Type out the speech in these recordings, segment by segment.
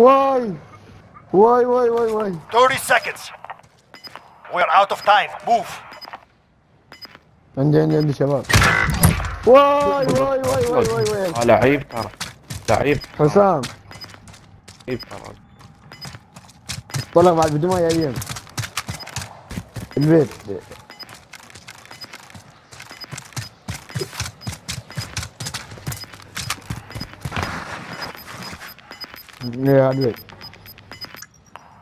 واي. واي واي واي واي. 30 seconds. We're out of time. Move. عندي عندي عندي شباب. واي واي واي واي واي واي. آه، لعيب ترى. لعيب حسام. لعيب ترى. طلع بعد بدون ما ي aim البيت. يا البيت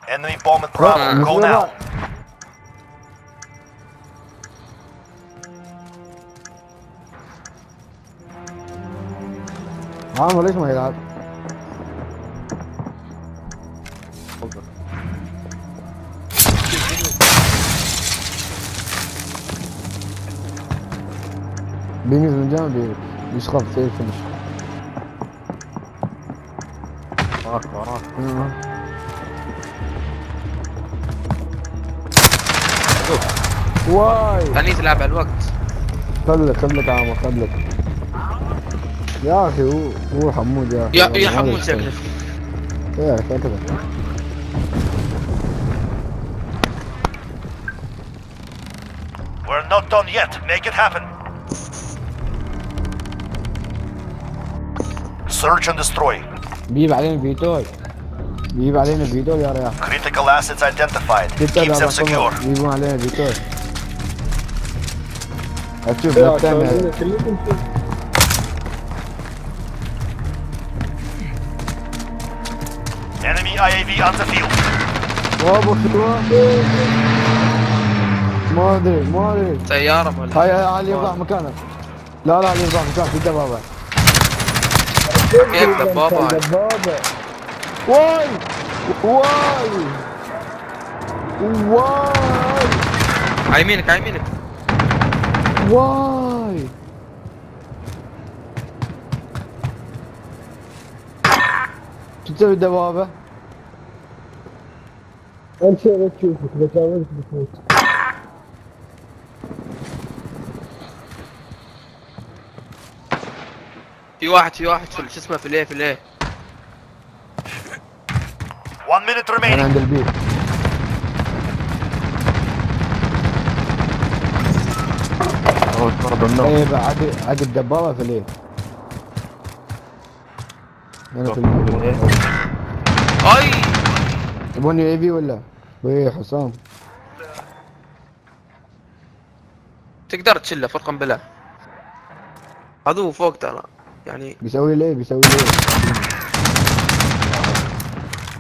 Enemy bomb at Bravo. Go now. عامر ليش ما يلعب؟ بينزل من جنب يسخط سيف وراك وراك واي خليني تلعب على الوقت خلك خلك عامر خلك يا أخي هو هو حمود يا يا يا حمود. شكلك يا أخي كذا We're not done yet. Make it happen. Search and destroy. بيجيب علينا فيتول بيجيب علينا فيتول يا ريال Critical assets identified. Keep them secure. بيجيبون علينا فيتول هتشوف لا تعمل Enemy IAV on the field. وابو شو ما أدري ما أدري. سيارة ولا هاي هاي علي يرضع مكانك. لا لا علي يرضع مكانك. في الدبابة. كيف دبابة دبابة واي واي واي على يمينك على يمينك واي شو تسوي الدبابة؟ انت شو تشوفك بتعودك بتموت في واحد في واحد في شو اسمه في الايه في الايه One minute أنا remaining. عند البيت طيب عاد عاد الدبابة في الايه؟ أنا في البيت أي! يبوني اي بي ولا؟ وي حسام. تقدر تشله فرقا بلا. عدو فوق ترى. يعني بيسوي ليه بيسوي ليه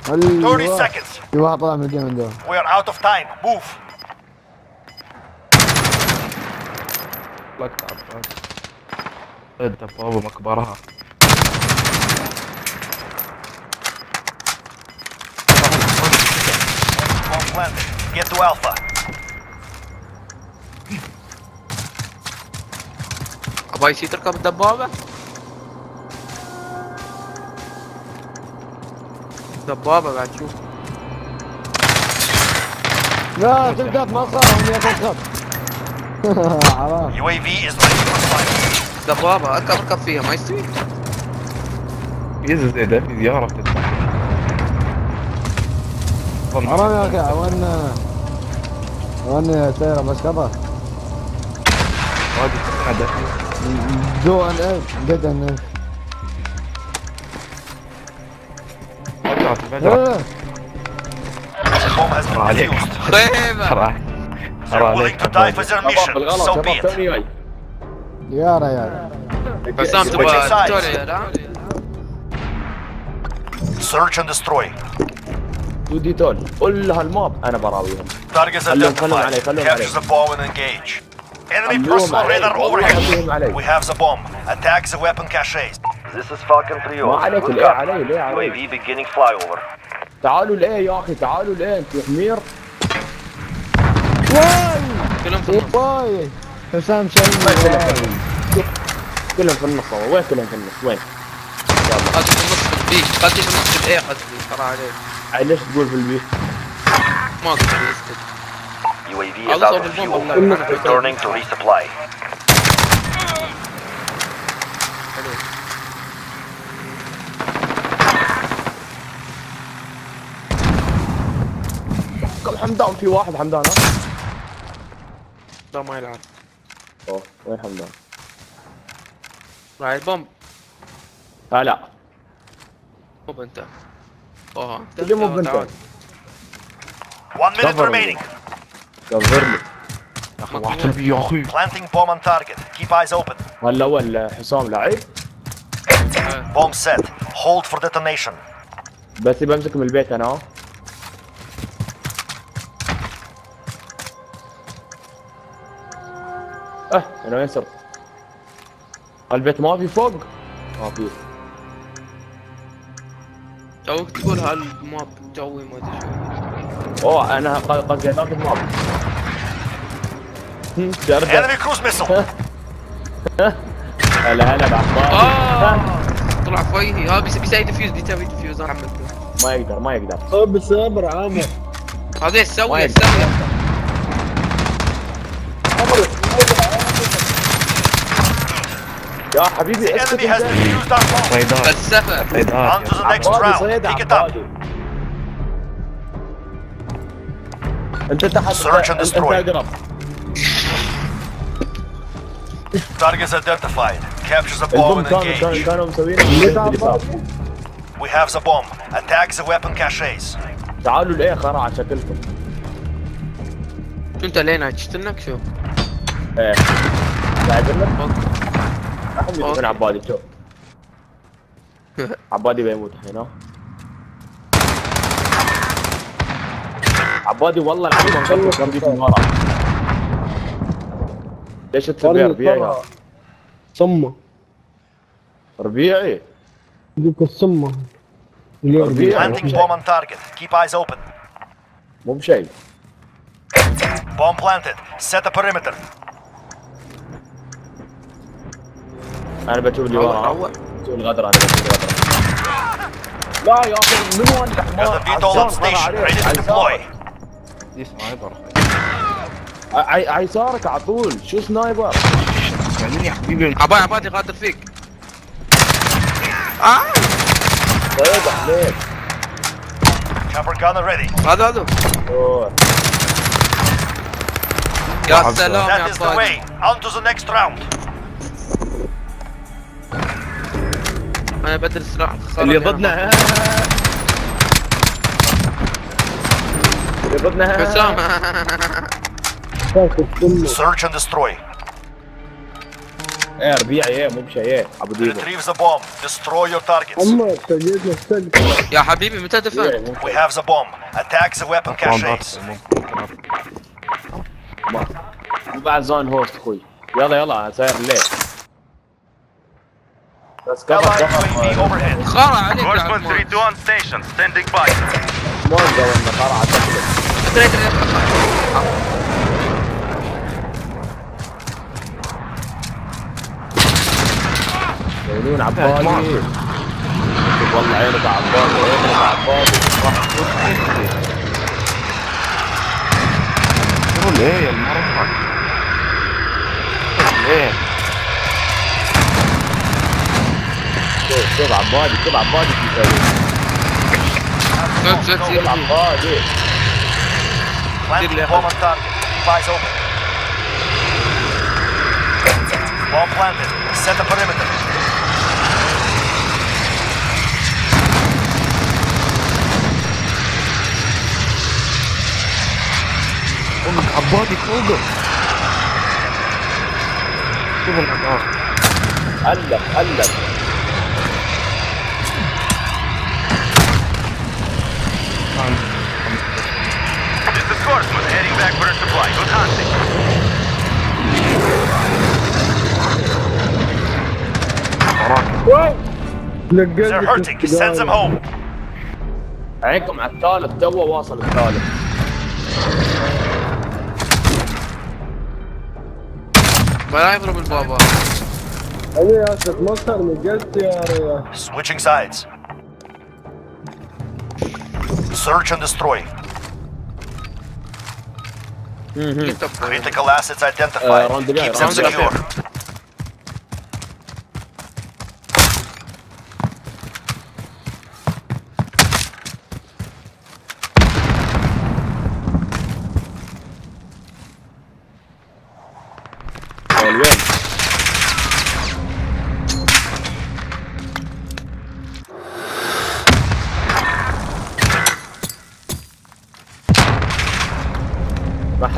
30 أيوه seconds. في واحد طلع من الجيم ده We're out of time. Move. لك تعب الدبابة مكبرها Bomb planted. Get to Alpha. أبغى يصير تركب الدبابة دبابة بعد شوف. لا تلقط ما صار هم ياخذ حرام UAV is ready for flight. دبابة اركب أركب فيها ما يستوي يزز في زيارة بتدفع حرام يا أخي عوانا عوانا سيارة بس دفع جو إن اف جد توني جاي يا ريال حسام Switching تبغى sides. توري لا Search and destroy. دو ديتول كل هالماب انا براويهم Targets خلهم- خلهم عليه، identified. خلهم Capture عليه. the bomb and engage. Enemy خلوهم personal عليه، radar والله خلوهم overhead. عليه. We have the bomb. Attack the weapon caches. This is Falcon 3 ما عليك ليه علي ليه علي UAV beginning flyover. تعالوا ليه يا أخي؟ تعالوا ليه أنت حمير واي كلهم في النص. واي حسام شايل كلهم في النص؟ والله. وين كلهم في النص؟ وين؟ قصدي في النص في ال B. قصدي في النص في ال A؟ قصدي ترى عليك ليش تقول في البيت ما قصدي يسكت UAV is out of fuel. Returning to resupply. حمدان في واحد حمدان ها لا ما يلعب أوه وين حمدان؟ راعي البومب لا لا مو انت أوه انت اللي مو بنت. تعال. One minute Cover me. remaining. قفر لي يا أخي واحد بي يا أخي Planting bomb on target. Keep eyes open. هلا اول حسام لعيب Bomb set. Hold for detonation. بس بمسك من البيت أنا آه أنا وين صرت؟ البيت ما في فوق؟ ما في. توك تقول هالماب جوي ما أدري شو. أوه أنا قصدي هذاك الماب. Enemy cruise missile. هلا هلا بعباد آه طلع فوقي ها بيس- بيسوي defuse بيسوي defuse أنا عملت ما يقدر ما يقدر. صب صبر عامر. هذا إيش سوي ما إيش يقدر. سوي يا حبيبي أسكت Enemy has انت. defused our bomb. صيدات On to the next round. Pick it up. عبادي أنت تحت Search and destroy. Targets identified. Capture the bomb and engage. We have the bomb. Attack the weapon caches. تعالوا خرا على شكلكم شو أنت لين تشتنك شو إيه قاعد لك يكون عبادي شوف عبادي بيموت الحين عبادي والله العظيم انقذت كم جيت من ورا. ليش تسوي ربيعي صمة. ربيعي. ديك الصمة. ربيعي Planting bomb on target. Keep eyes open. مو بشيء Bomb planted. Set a perimeter. أنا بشوف اللي ورا الغدر أنا بشوف الغدر لا يا أخي من وين deploy. دي sniper عيسارك على طول. شو sniper؟ يعني يا حبيبي. عبادي عبادي غادر فيك. آه. طيب عليك. Chopper gunner ready. هذا هذا. يا. سلام يا That is the way. On to the next round. أنا بدل سلاح اللي ضدنا اللي ضدنا حسام Search and destroy. إيه ربيعي إيه مو بشيء إيه ابو ديبو Retrieve the bomb. Destroy your targets. يا حبيبي متى دفن مو We have the bomb. Attack the weapon caches. ما- مو بعد زون هوست أخوي. يلا يلا ساير الليل بس كفر كفر. خارع عليك Horseman عثمان 3-2 on station, standing by. مو قولنا خرع تريد تريد يقولون عبالي. والله عينك عبالي. عينك عبالي. قولوا ليه يا المرة؟ ليه؟ شوف عبالي شو يسوي شوف شوف شوف شوف عبالي Planting bomb on target. Keep eyes open. Bomb planted. Set a perimeter. أمك عبادي فوقه شوف العقار قلب قلب back for a supply. Good hunting. وراك They're hurting. Send them home. عينكم على الثالث تو واصل الثالث ولا يضرب البابا انا يا اخي اتمسخر من جد يا ريال Switching sides. Search and destroy. Mm -hmm. Critical assets identified. Uh, Keep them secure.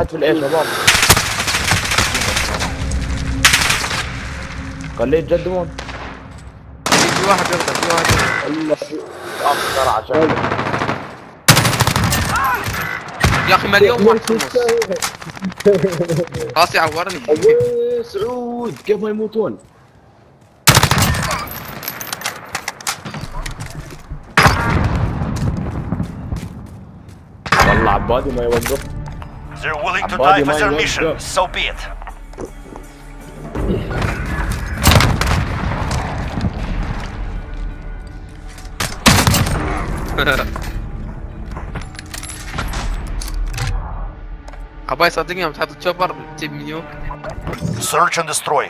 حد في الايه شباب خليه يتقدمون في واحد يقدر في واحد. الا في أكثر عشان يا أخي مليون واحد في النص راسي عورني سعود كيف ما يموتون؟ والله عبادي ما يوقف. They're willing to Abadi die for their might mission. go. So be it. عباي صدقني يوم تحط الشوبر تجيب منيو Search and destroy.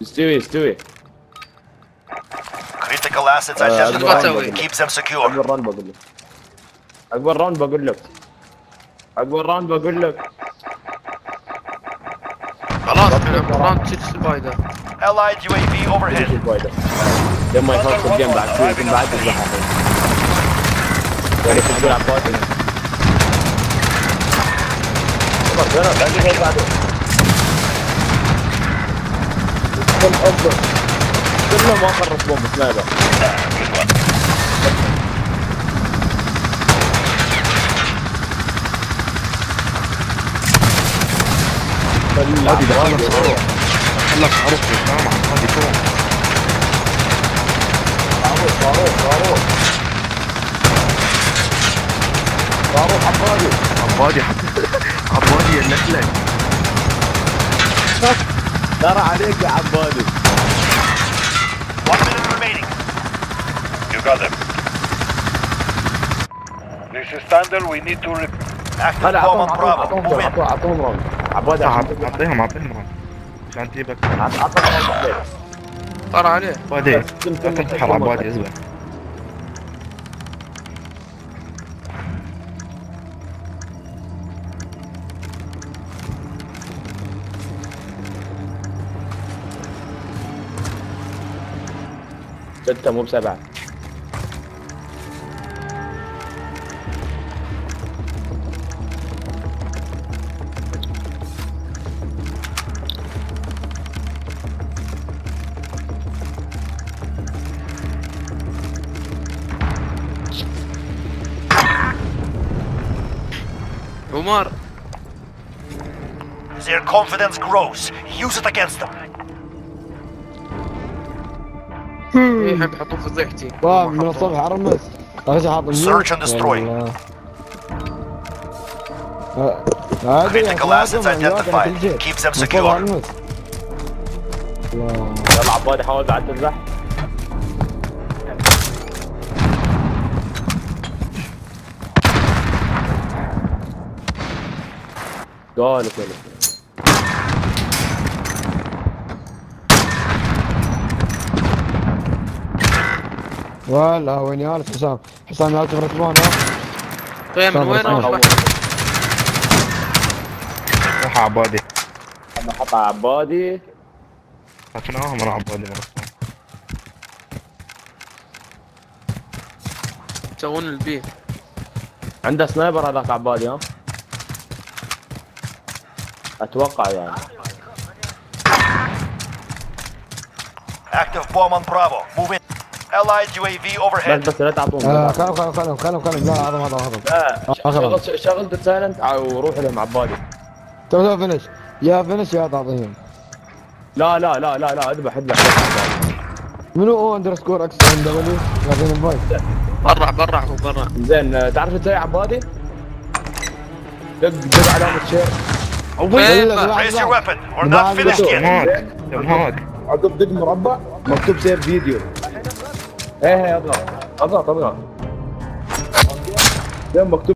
يستوي يستوي Critical assets Uh, identified. Abadi. Keep them secure. اقوى راوند بقول لك اقوى راوند بقول لك. خلاص إحنا براند شيل السبايدر Allied UAV overhead. لما يخلص الجيم بعد شوي يكون بعد الزحف يعني تقول غير بعدين كل افضل كله ما بوم سنايبر عادي ده خلص عروق خلص عروق قدام عبادي فوق فاروق فاروق فاروق فاروق عبادي عليك يا عبادي One minute remaining. You got them. This is Thunder. We need to Active Bravo. Move in. عط- اعطيهم اعطيهم. عشان تجيبك طار عليه. عبادي لا تنتحر عبادي اصبر ستة مو بسبعة. عمر Their confidence grows. Use it against them. إيه، يحب يحطوه في ضيحتي طيب من الصبح ارمس اخش حاط Search and destroy. Critical assets identified. Keep them secure. يلا عبادي حاول بعد تنزح قالوا كذا ولا وين يالف حسام. حسام يالف ها؟ طيب من وين؟ صبر، أروح. روح عبادي أنا حط عبادي فتناهم أنا عبادي مرة تسوون البي. عنده سنايبر هذاك عبادي ها؟ أتوقع يعني. Active bomb on Bravo. Move in. Allied UAV بس overhead. بس لا تعطوهم آه، لا خلهم خلهم خلهم خلهم خلهم لا هذا هذا هذا. لا أخرب. شغل شغل ديد سايلنت وروح لهم عبادي تو تو فينش. يا فينش يا تعطيهم. لا لا لا لا لا أذبح أذبح. منو؟ أو اندرسكور إكس ام دبليو يعطيني invite برع برع هو برع زين تعرف شو تسوي عبادي؟ دق دق علامة share Raise your weapon. We're not finished yet. هناك هناك عقب دق مربع مكتوب save video. إيه اضغط اضغط اضغط مكتوب